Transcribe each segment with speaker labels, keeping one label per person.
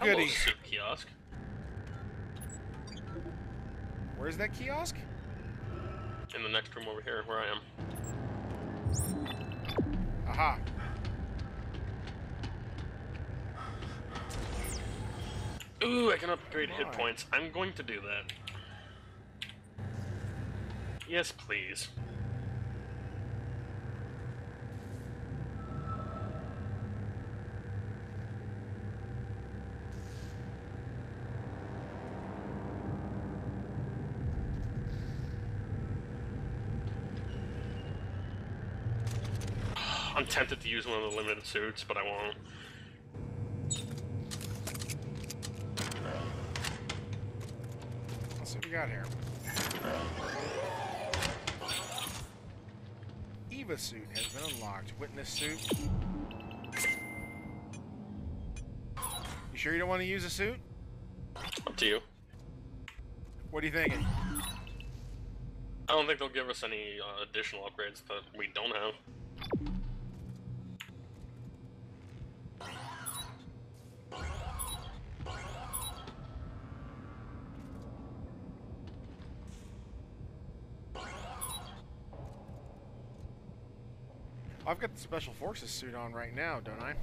Speaker 1: Hello,
Speaker 2: goody.
Speaker 1: suit kiosk.
Speaker 2: Where's that kiosk?
Speaker 1: In the next room over here, where I am.
Speaker 2: Aha.
Speaker 1: Ooh, I can upgrade hit points. I'm going to do that. Yes, please. Tempted to use one of the limited suits, but I won't.
Speaker 2: Let's see what we got here. Eva suit has been unlocked. Witness suit. You sure you don't want to use a suit?
Speaker 1: Up to you.
Speaker 2: What are you thinking?
Speaker 1: I don't think they'll give us any uh, additional upgrades that we don't have.
Speaker 2: I've got the Special Forces suit on right now, don't I?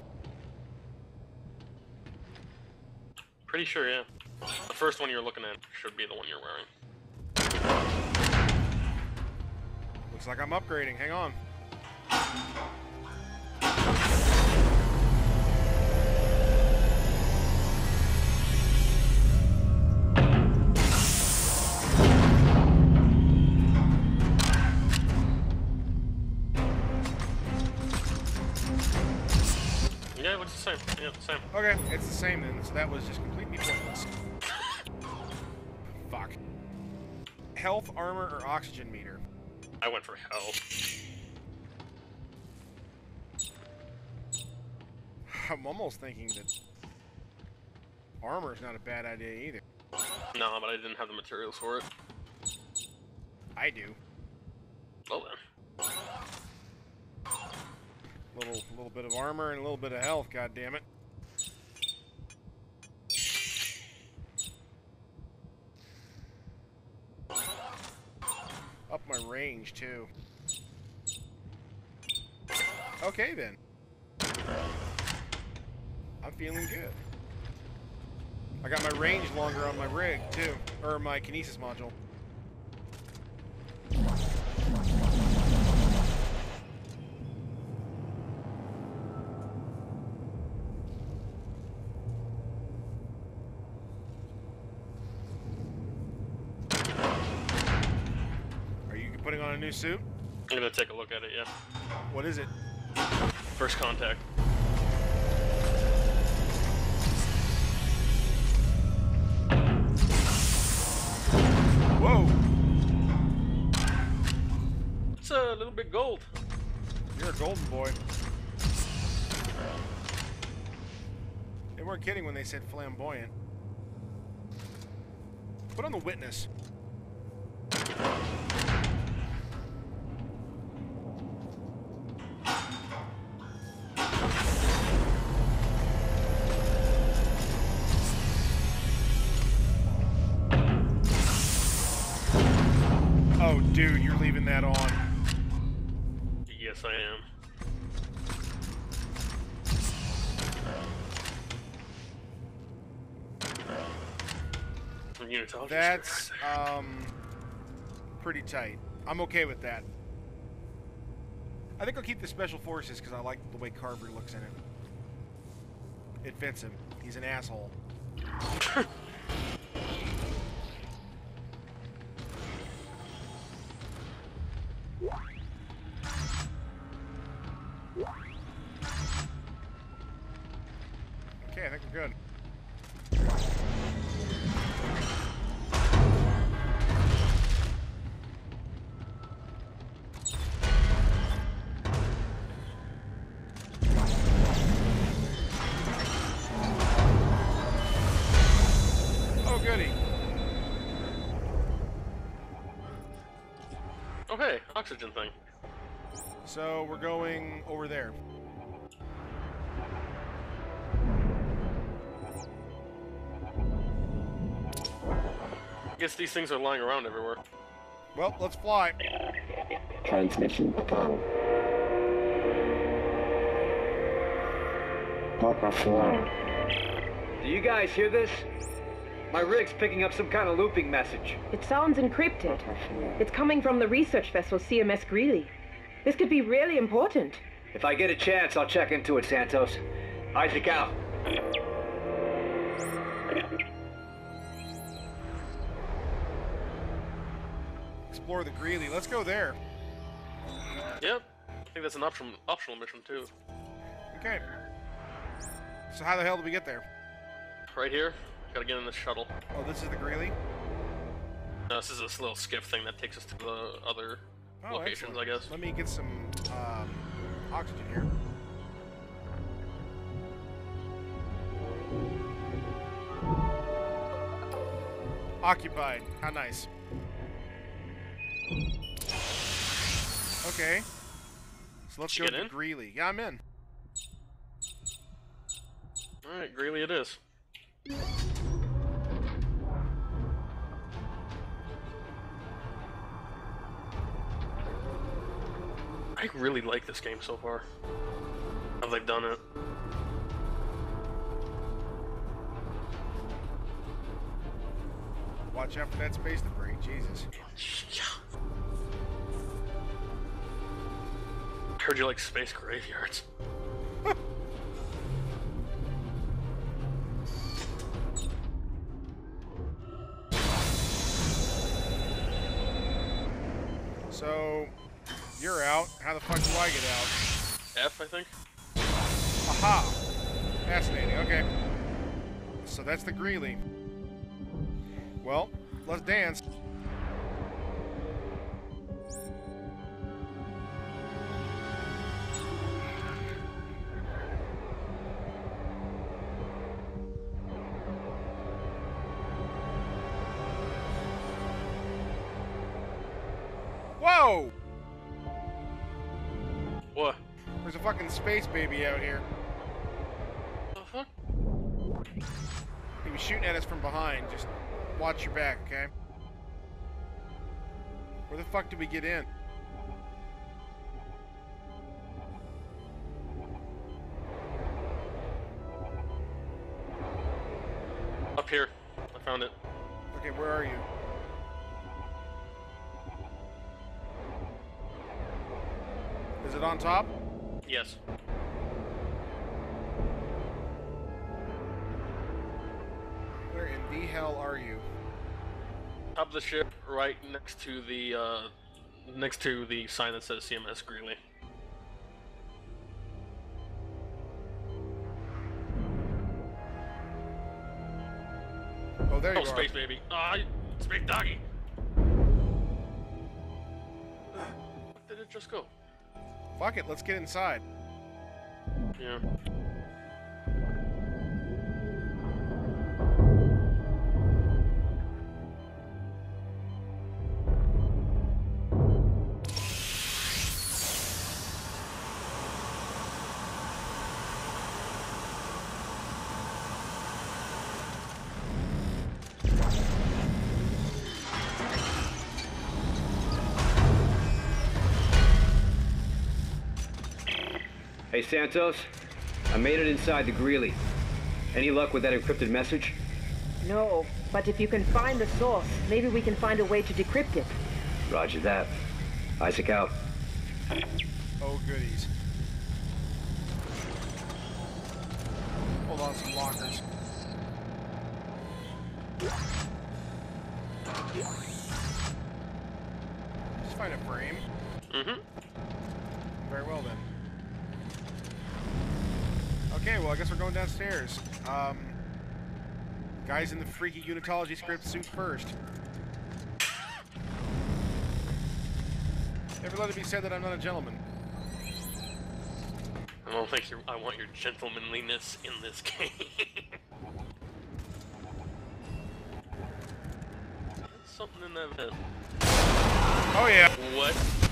Speaker 1: Pretty sure, yeah. The first one you're looking at should be the one you're wearing.
Speaker 2: Looks like I'm upgrading. Hang on.
Speaker 1: Yeah, same.
Speaker 2: Okay, it's the same then, so that was just completely pointless. Fuck. Health, armor, or oxygen meter?
Speaker 1: I went for health.
Speaker 2: I'm almost thinking that armor is not a bad idea either.
Speaker 1: No, but I didn't have the materials for it.
Speaker 2: I do.
Speaker 1: Well then.
Speaker 2: Little, little bit of armor and a little bit of health. God damn it. Up my range too. Okay then. I'm feeling good. I got my range longer on my rig too, or my kinesis module. New suit?
Speaker 1: I'm gonna take a look at it, yeah.
Speaker 2: What is it?
Speaker 1: First contact.
Speaker 2: Whoa!
Speaker 1: It's a little bit gold.
Speaker 2: You're a golden boy. They weren't kidding when they said flamboyant. Put on the witness. Dude, you're leaving that on.
Speaker 1: Yes, I am.
Speaker 2: That's um pretty tight. I'm okay with that. I think I'll keep the special forces because I like the way Carver looks in it. It fits him. He's an asshole.
Speaker 1: oxygen thing.
Speaker 2: So we're going over there.
Speaker 1: I guess these things are lying around everywhere.
Speaker 2: Well, let's fly.
Speaker 3: Transmission On Papa.
Speaker 4: Do you guys hear this? My rig's picking up some kind of looping message.
Speaker 5: It sounds encrypted. It's coming from the research vessel CMS Greely. This could be really important.
Speaker 4: If I get a chance, I'll check into it, Santos. Isaac out.
Speaker 2: Explore the Greely. Let's go there.
Speaker 1: Yep. I think that's an optional optional mission too.
Speaker 2: Okay. So how the hell do we get there?
Speaker 1: Right here. Gotta get in the shuttle.
Speaker 2: Oh, this is the Greely?
Speaker 1: Uh, this is this little skip thing that takes us to the other
Speaker 2: Oh,
Speaker 1: locations,
Speaker 2: excellent.
Speaker 1: I guess.
Speaker 2: Let me get some um, oxygen here. Occupied. How nice. Okay. So let's
Speaker 1: Did
Speaker 2: go
Speaker 1: get
Speaker 2: to
Speaker 1: in?
Speaker 2: Greely. Yeah, I'm in.
Speaker 1: Alright, Greely it is. Really like this game so far. How they've done it.
Speaker 2: Watch out for that space debris. Jesus.
Speaker 1: Yeah. Heard you like space graveyards.
Speaker 2: So, you're out. How the fuck do I get out?
Speaker 1: F, I think.
Speaker 2: Aha! Fascinating, okay. So that's the Greely. Well, let's dance. Fucking space baby out here.
Speaker 1: The fuck?
Speaker 2: He was shooting at us from behind. Just watch your back, okay? Where the fuck did we get in?
Speaker 1: Up here. I found it.
Speaker 2: Okay, where are you? Is it on top?
Speaker 1: Yes.
Speaker 2: Where in the hell are you?
Speaker 1: Top of the ship, right next to the uh, next to the sign that says CMS Greely.
Speaker 2: Oh, there you
Speaker 1: Oh,
Speaker 2: are.
Speaker 1: space baby. Ah, space doggy. Where did it just go?
Speaker 2: Fuck it, let's get inside.
Speaker 1: Yeah.
Speaker 4: Hey, Santos. I made it inside the Greely. Any luck with that encrypted message?
Speaker 5: No, but if you can find the source, maybe we can find a way to decrypt it.
Speaker 4: Roger that. Isaac out.
Speaker 2: Oh, goodies. Hold on, some lockers. Just find a frame.
Speaker 1: Mm-hmm.
Speaker 2: Very well then. Okay, well I guess we're going downstairs. Um, guys in the freaky unitology script suit first. Never let it be said that I'm not a gentleman.
Speaker 1: I don't think you I want your gentlemanliness in this game. There's something in that vent.
Speaker 2: Oh yeah.
Speaker 1: What?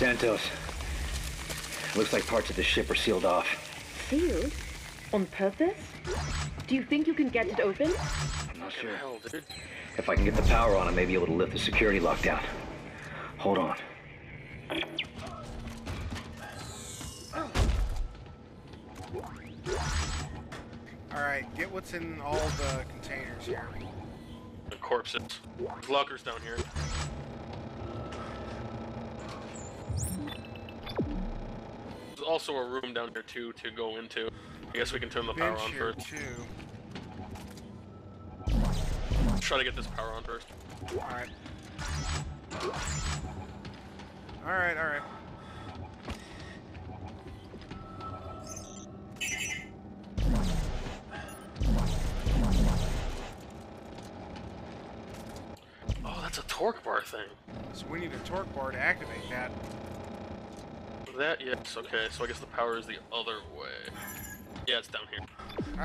Speaker 4: Santos. Looks like parts of the ship are sealed off.
Speaker 5: Sealed? On purpose? Do you think you can get it open?
Speaker 4: I'm not
Speaker 1: Fucking
Speaker 4: sure.
Speaker 1: hell.
Speaker 4: If I can get the power on, I may be able to lift the security lockdown. Hold on.
Speaker 2: All right, get what's in all the containers here.
Speaker 1: The corpses. There's lockers down here. There's also a room down here too to go into. I guess we can turn the power
Speaker 2: Bench
Speaker 1: on
Speaker 2: here
Speaker 1: first.
Speaker 2: too.
Speaker 1: Try to get this power on first.
Speaker 2: All right. All right, all right.
Speaker 1: Oh, that's a torque bar thing.
Speaker 2: So we need a torque bar to activate that.
Speaker 1: That, yes, okay, so I guess the power is the other way. Yeah, it's down here.
Speaker 2: All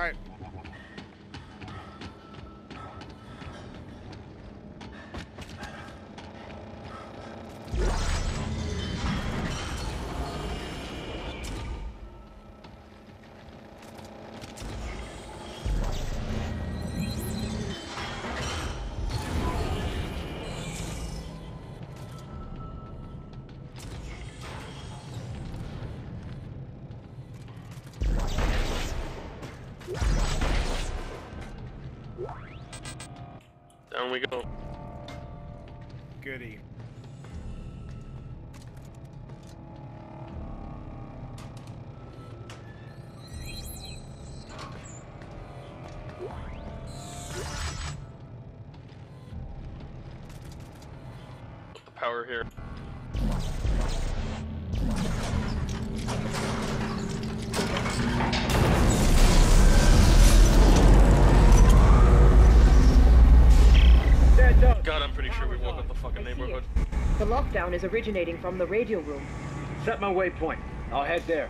Speaker 1: power here. God, I'm pretty sure we woke up the fucking neighborhood.
Speaker 5: The lockdown is originating from the radio room.
Speaker 4: Set my waypoint. I'll head there.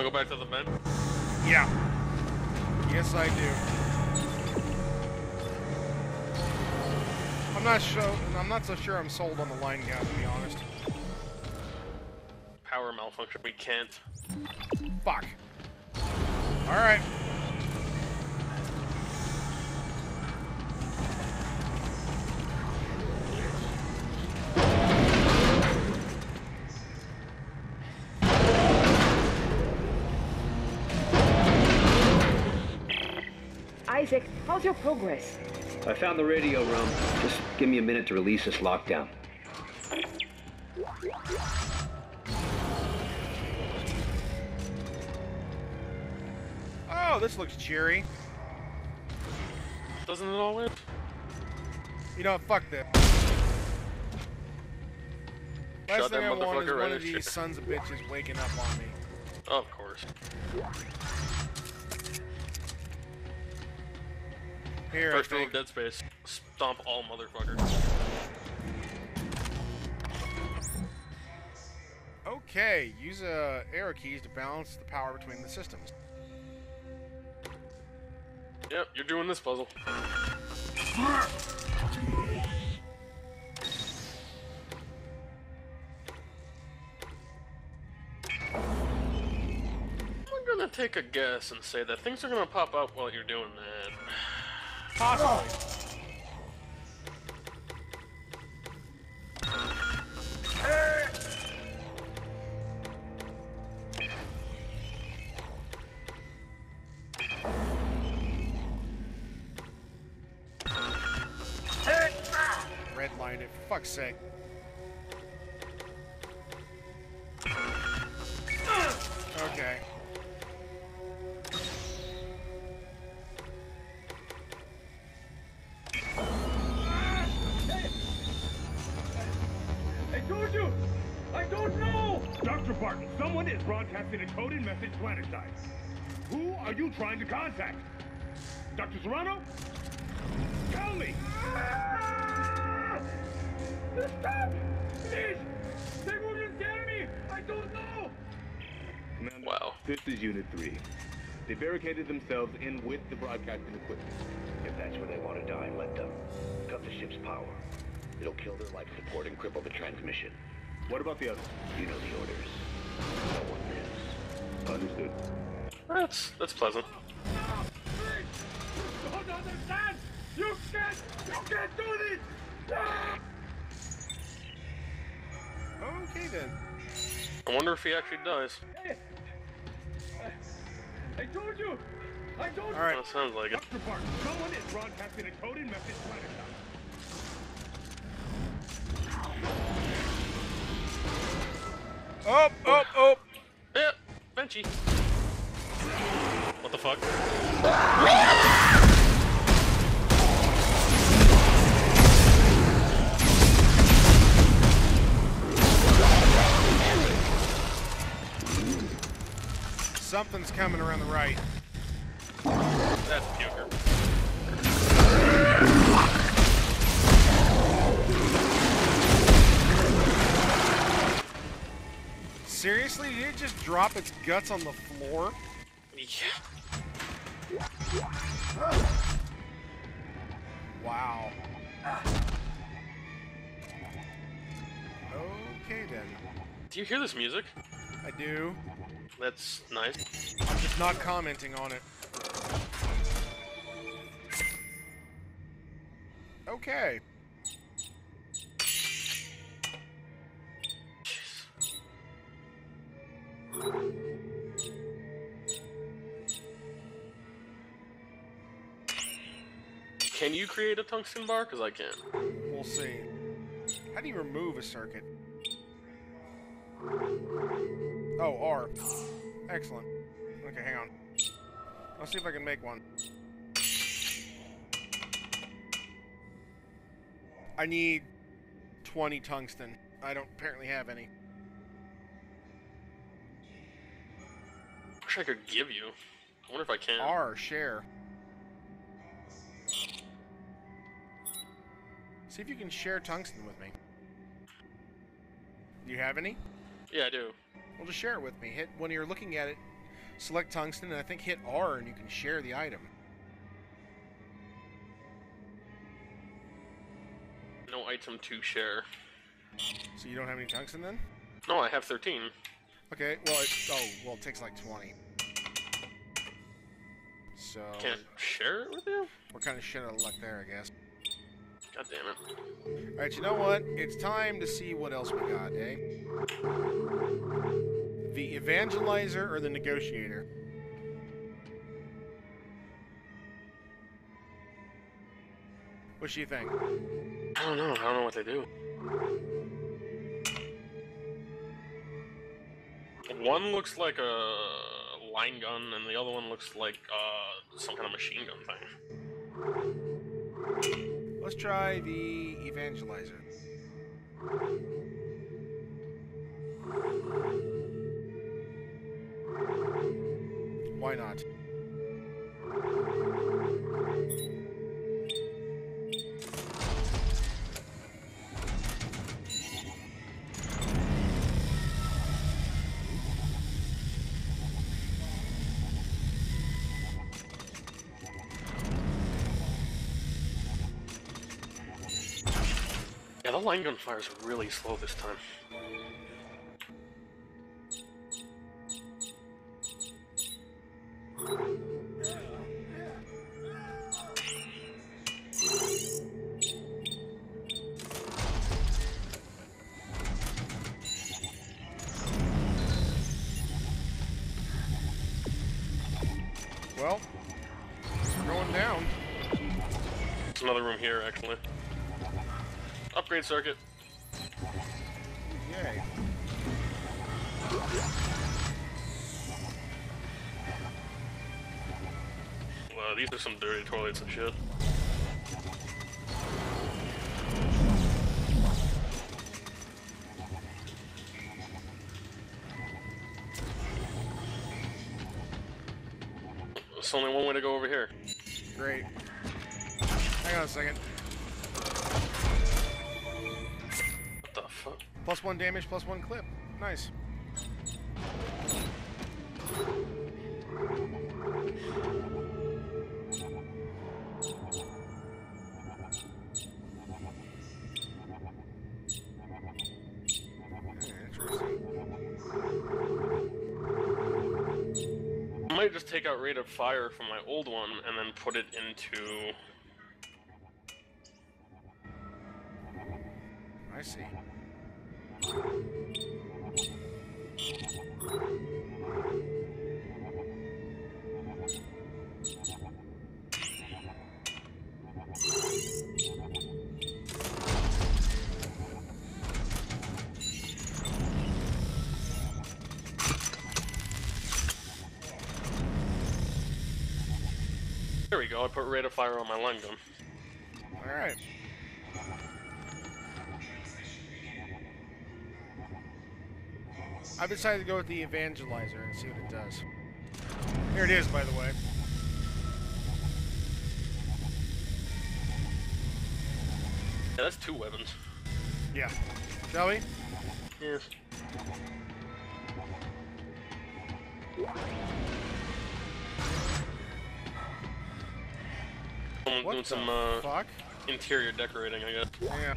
Speaker 1: You wanna go back to the vent?
Speaker 2: Yeah. Yes, I do. I'm not sure. I'm not so sure. I'm sold on the line gun, to be honest.
Speaker 1: Power malfunction. We can't.
Speaker 2: Fuck. All right.
Speaker 5: How's your progress?
Speaker 4: I found the radio room. Just give me a minute to release this lockdown.
Speaker 2: Oh, this looks cheery.
Speaker 1: Doesn't it always?
Speaker 2: You know, what, fuck this. Last
Speaker 1: Shot
Speaker 2: thing
Speaker 1: that
Speaker 2: I want is
Speaker 1: motherfucker right
Speaker 2: one of these
Speaker 1: shit.
Speaker 2: sons of bitches waking up on me.
Speaker 1: Of course.
Speaker 2: Here,
Speaker 1: First rule of Dead Space: stomp all motherfuckers.
Speaker 2: Okay, use uh, arrow keys to balance the power between the systems.
Speaker 1: Yep, you're doing this puzzle. I'm gonna take a guess and say that things are gonna pop up while you're doing that
Speaker 2: possibly. Red line, for fuck's sake.
Speaker 6: Message. Who are you trying to contact? Dr. Serrano? Tell me! Stop! Please! They wouldn't tell me! I don't know!
Speaker 7: Commander,
Speaker 1: Wow.
Speaker 7: This is Unit 3. They barricaded themselves in with the broadcasting equipment.
Speaker 8: If that's where they want to die, let them. Cut the ship's power. It'll kill their life support and cripple the transmission.
Speaker 7: What about the others?
Speaker 8: You know the orders. No one.
Speaker 7: Understood.
Speaker 1: That's that's pleasant.
Speaker 6: Stop! Please! You don't understand! You can't! You can't do this!
Speaker 2: Okay then.
Speaker 1: I wonder if he actually dies.
Speaker 6: Hey! I told you! I told
Speaker 2: All right.
Speaker 1: That sounds like it.
Speaker 6: Dr. Barton, someone is broadcasting a coded message planetside.
Speaker 2: Oh, oh, oh.
Speaker 1: Benchy. What the fuck?
Speaker 2: Something's coming around the right.
Speaker 1: That's puker.
Speaker 2: Seriously? Did it just drop its guts on the floor?
Speaker 1: Yeah.
Speaker 2: Wow. Okay then.
Speaker 1: Do you hear this music?
Speaker 2: I do.
Speaker 1: That's nice.
Speaker 2: I'm just not commenting on it. Okay.
Speaker 1: Can you create a tungsten bar? Because I can.
Speaker 2: We'll see. How do you remove a circuit? Oh, R. Excellent. Okay, hang on. Let's see if I can make one. I need 20 tungsten. I don't apparently have any.
Speaker 1: Wish I could give you. I wonder if I can.
Speaker 2: R, share. See if you can share tungsten with me. Do you have any?
Speaker 1: Yeah, I do.
Speaker 2: Well, just share it with me. Hit when you're looking at it, select tungsten, and I think hit R, and you can share the item.
Speaker 1: No item to share.
Speaker 2: So you don't have any tungsten then?
Speaker 1: No, I have 13.
Speaker 2: Okay. Well, it, oh, well, it takes like 20. So
Speaker 1: Can't share it with you?
Speaker 2: we're kind of shit out of luck there, I guess.
Speaker 1: God damn it.
Speaker 2: All right, you know what? It's time to see what else we got, eh? The evangelizer or the negotiator? What do you think?
Speaker 1: I don't know. I don't know what they do. One looks like a line gun, and the other one looks like uh, some kind of machine gun thing.
Speaker 2: Let's try the evangelizer. Why not?
Speaker 1: The line gun fires really slow this time. Circuit.
Speaker 2: Yay.
Speaker 1: Wow, these are some dirty toilets and shit. There's only one way to go over here.
Speaker 2: Great. Hang on a second.
Speaker 1: What the fuck?
Speaker 2: Plus one damage, plus one clip. Nice.
Speaker 1: I might just take out rate of fire from my old one and then put it into.
Speaker 2: I see.
Speaker 1: We go. I put rate of fire on my line gun.
Speaker 2: All right. I've decided to go with the evangelizer and see what it does. Here it is, by the way.
Speaker 1: Yeah, that's two weapons.
Speaker 2: Yeah. Shall we?
Speaker 1: Yes. Someone's doing some uh,
Speaker 2: fuck?
Speaker 1: interior decorating, I guess.
Speaker 2: Yeah.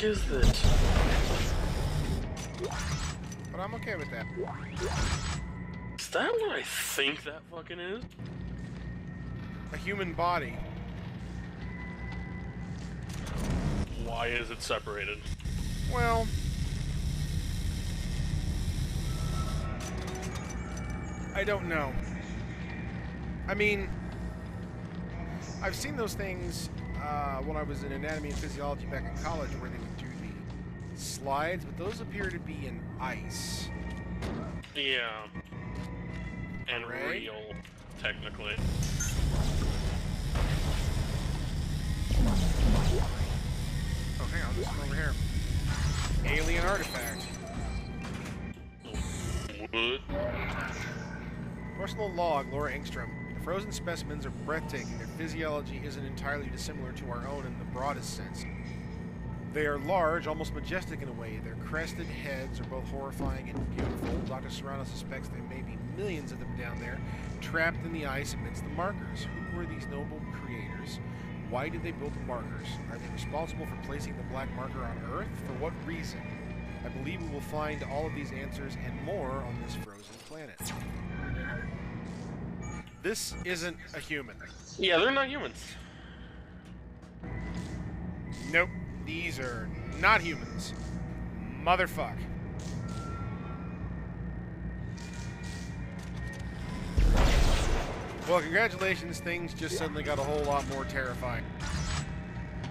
Speaker 1: Fuck is this?
Speaker 2: but I'm okay with that.
Speaker 1: Is that what I think that fucking is?
Speaker 2: A human body.
Speaker 1: Why is it separated?
Speaker 2: Well, I don't know. I mean, I've seen those things uh, when I was in anatomy and physiology back in college where they would slides, but those appear to be in ice.
Speaker 1: Yeah. And real, technically.
Speaker 2: Oh, hang on, this one over here. Alien artifact.
Speaker 1: Wood.
Speaker 2: Personal log, Laura Engstrom. The frozen specimens are breathtaking. Their physiology isn't entirely dissimilar to our own in the broadest sense. They are large, almost majestic in a way. Their crested heads are both horrifying and beautiful. Dr. Serrano suspects there may be millions of them down there, trapped in the ice amidst the markers. Who were these noble creators? Why did they build the markers? Are they responsible for placing the black marker on Earth? For what reason? I believe we will find all of these answers and more on this frozen planet. This isn't a human.
Speaker 1: Yeah, they're not humans.
Speaker 2: Nope. These are not humans. Motherfuck. Well, congratulations. Things just suddenly got a whole lot more terrifying.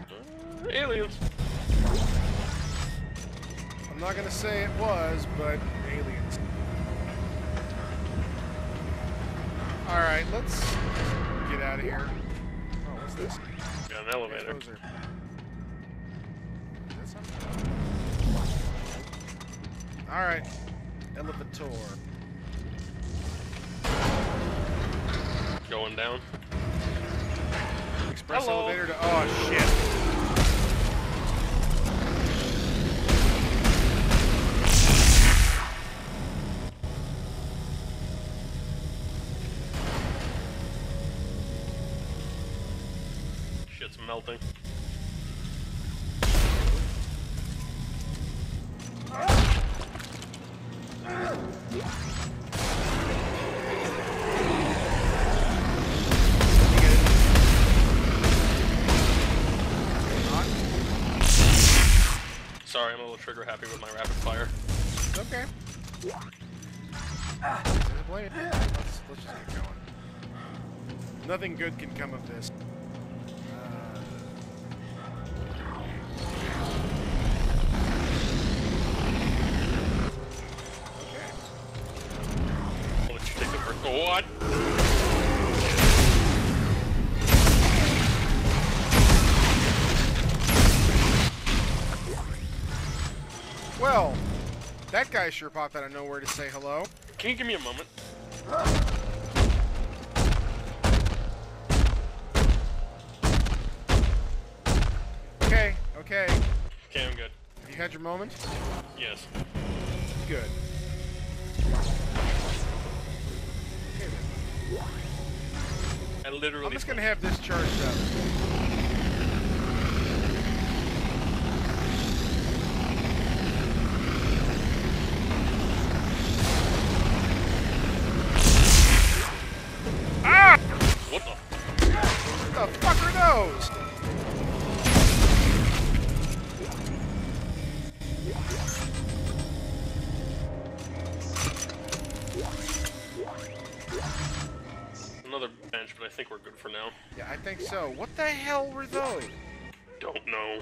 Speaker 1: Uh, aliens.
Speaker 2: I'm not gonna say it was, but aliens. Alright, let's get out of here. Oh, what's this?
Speaker 1: Got an elevator.
Speaker 2: Exposer. Is that something? All right. Elevator.
Speaker 1: Going down.
Speaker 2: Express
Speaker 1: Hello.
Speaker 2: elevator to. Oh shit.
Speaker 1: Shit's melting. Happy with my rapid fire.
Speaker 2: It's okay. Disappointed. Let's, let's just get going. Nothing good can come of this. Uh, okay.
Speaker 1: I'll let you take the first. What?
Speaker 2: Sure popped out of nowhere to say hello.
Speaker 1: Can you give me a moment?
Speaker 2: Okay, okay.
Speaker 1: Okay, I'm good.
Speaker 2: Have you had your moment?
Speaker 1: Yes.
Speaker 2: Good. Okay.
Speaker 1: I literally.
Speaker 2: I'm just gonna have this charged up. Ah!
Speaker 1: What the?
Speaker 2: What the fuck are those?
Speaker 1: Another bench, but I think we're good for now.
Speaker 2: Yeah, I think so. What the hell were those?
Speaker 1: Don't know.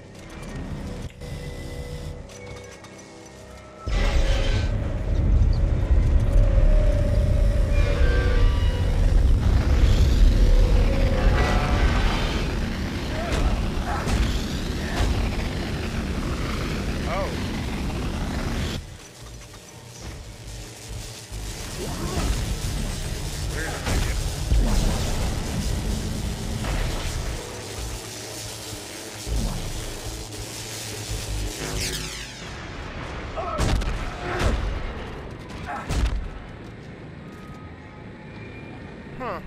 Speaker 2: Huh.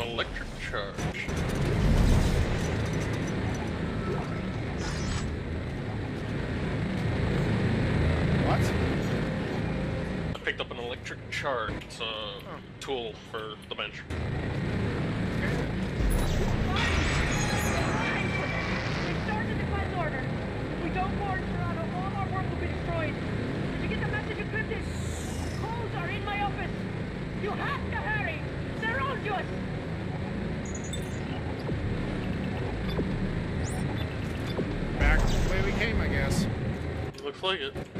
Speaker 1: Electric charge.
Speaker 2: What?
Speaker 1: I picked up an electric charge. It's a tool for the bench.
Speaker 2: Okay then.
Speaker 9: We started the class order. If we don't board Toronto, all our work will be destroyed. Did you get the message encrypted? Codes are in my office. You have to hurry. They're on to us.
Speaker 2: Back the way we came, I guess.
Speaker 1: Looks like it.